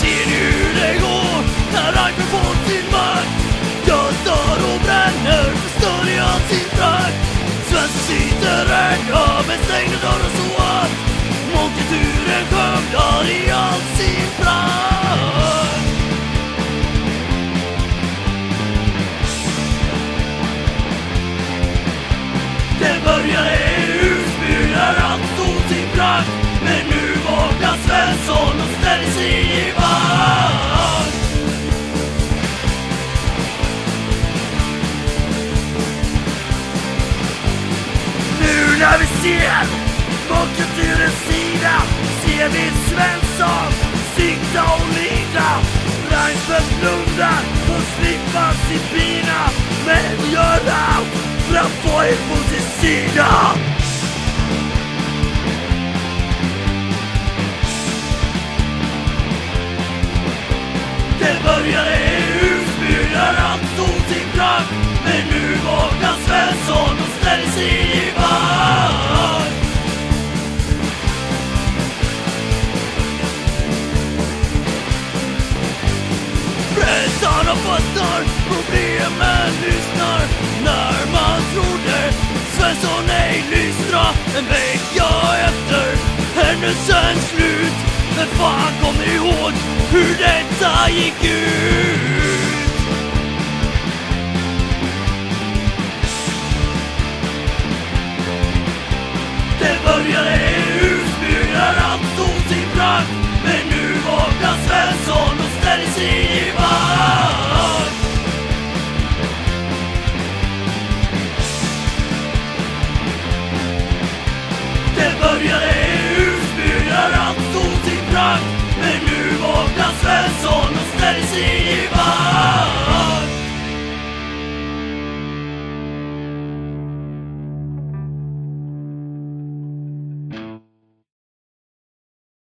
ser ni hur det går när Reinfeldt får sin makt. Jag står och bränner, förstör i all sin prakt. Svensk cigarett har med stängda dörrar så att mångkulturen skövlar i all sin prakt. Det började i Husby när allt stod sin prakt. Men nu vaknar Svensson och ställer sig i när vi ser mångkulturens sida ser vi Svensson sikta och lida. Reinfeldt blundar och slippa sin pina Men gör allt för att få er på sin sida. Pressar problemen lyssnar När man trodde Svensson ej lystra En vecka efter. Händelsens slut Men fan kom ihåg hur detta gick ut. fantasy